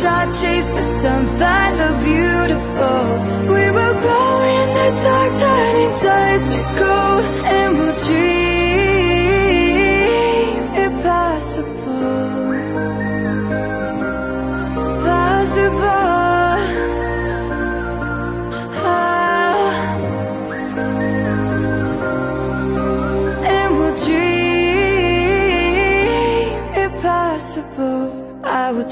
A shot, chase the sun, find the beautiful. We will glow in the dark, turning dust to gold, and we'll dream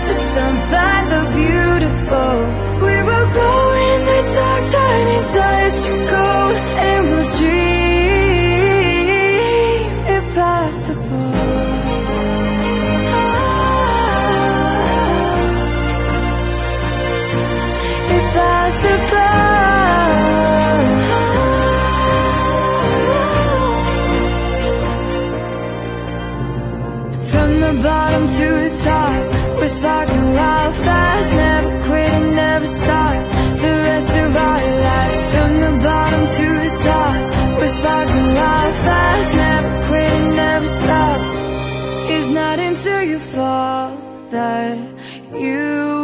The sun, find the beautiful. Fast. Never quit and never stop. It's not until you fall that you